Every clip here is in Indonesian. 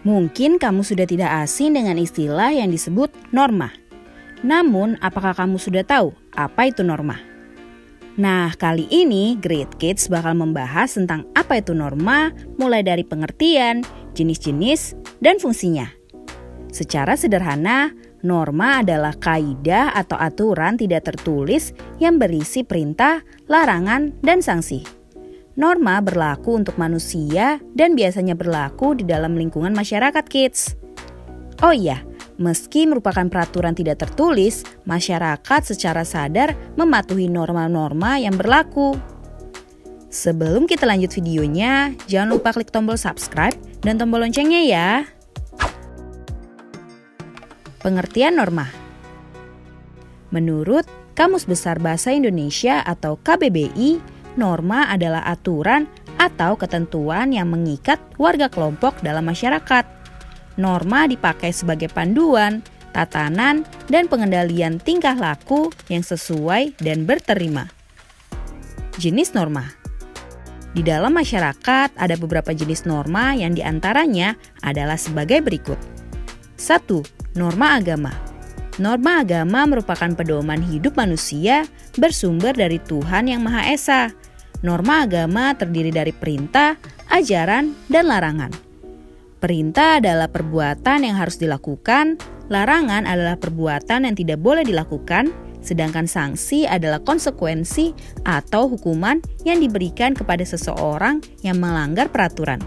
Mungkin kamu sudah tidak asing dengan istilah yang disebut norma. Namun, apakah kamu sudah tahu apa itu norma? Nah, kali ini Great Kids bakal membahas tentang apa itu norma, mulai dari pengertian, jenis-jenis, dan fungsinya. Secara sederhana, norma adalah kaidah atau aturan tidak tertulis yang berisi perintah, larangan, dan sanksi. Norma berlaku untuk manusia dan biasanya berlaku di dalam lingkungan masyarakat kids. Oh iya, meski merupakan peraturan tidak tertulis, masyarakat secara sadar mematuhi norma-norma yang berlaku. Sebelum kita lanjut videonya, jangan lupa klik tombol subscribe dan tombol loncengnya ya. Pengertian norma Menurut Kamus Besar Bahasa Indonesia atau KBBI, norma adalah aturan atau ketentuan yang mengikat warga kelompok dalam masyarakat. Norma dipakai sebagai panduan, tatanan, dan pengendalian tingkah laku yang sesuai dan berterima. Jenis norma di dalam masyarakat ada beberapa jenis norma yang di antaranya adalah sebagai berikut. 1. Norma agama Norma agama merupakan pedoman hidup manusia bersumber dari Tuhan Yang Maha Esa. Norma agama terdiri dari perintah, ajaran, dan larangan. Perintah adalah perbuatan yang harus dilakukan, larangan adalah perbuatan yang tidak boleh dilakukan, sedangkan sanksi adalah konsekuensi atau hukuman yang diberikan kepada seseorang yang melanggar peraturan.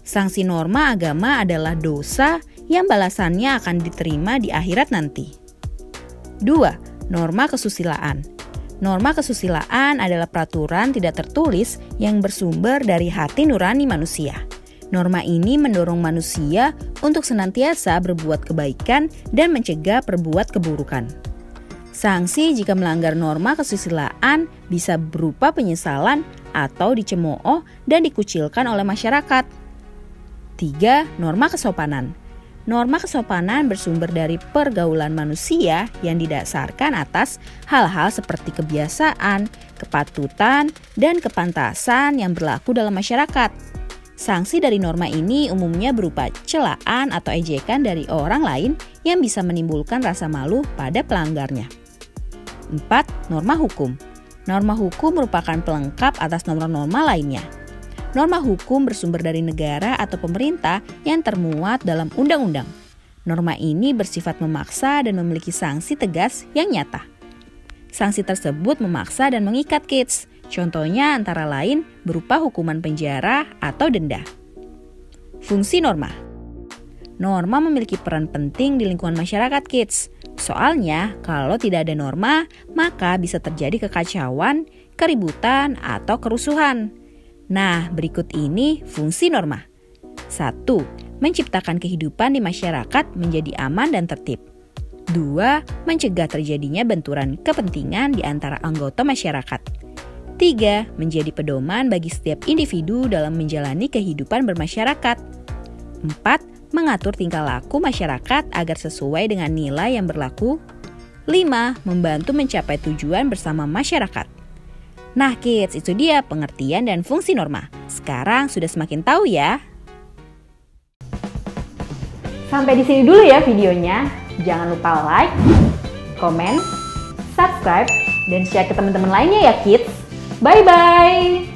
Sanksi norma agama adalah dosa yang balasannya akan diterima di akhirat nanti. 2. Norma kesusilaan Norma kesusilaan adalah peraturan tidak tertulis yang bersumber dari hati nurani manusia. Norma ini mendorong manusia untuk senantiasa berbuat kebaikan dan mencegah perbuat keburukan. Sanksi jika melanggar norma kesusilaan bisa berupa penyesalan atau dicemooh dan dikucilkan oleh masyarakat. 3. Norma kesopanan Norma kesopanan bersumber dari pergaulan manusia yang didasarkan atas hal-hal seperti kebiasaan, kepatutan, dan kepantasan yang berlaku dalam masyarakat. Sanksi dari norma ini umumnya berupa celaan atau ejekan dari orang lain yang bisa menimbulkan rasa malu pada pelanggarnya. 4. Norma hukum Norma hukum merupakan pelengkap atas norma-norma lainnya. Norma hukum bersumber dari negara atau pemerintah yang termuat dalam undang-undang. Norma ini bersifat memaksa dan memiliki sanksi tegas yang nyata. Sanksi tersebut memaksa dan mengikat kids. Contohnya antara lain berupa hukuman penjara atau denda. Fungsi norma Norma memiliki peran penting di lingkungan masyarakat kids. Soalnya, kalau tidak ada norma, maka bisa terjadi kekacauan, keributan, atau kerusuhan. Nah, berikut ini fungsi norma. 1. Menciptakan kehidupan di masyarakat menjadi aman dan tertib. 2. Mencegah terjadinya benturan kepentingan di antara anggota masyarakat. 3. Menjadi pedoman bagi setiap individu dalam menjalani kehidupan bermasyarakat. 4. Mengatur tingkah laku masyarakat agar sesuai dengan nilai yang berlaku. 5. Membantu mencapai tujuan bersama masyarakat. Nah kids, itu dia pengertian dan fungsi norma. Sekarang sudah semakin tahu ya. Sampai di sini dulu ya videonya. Jangan lupa like, komen, subscribe, dan share ke teman-teman lainnya ya kids. Bye-bye!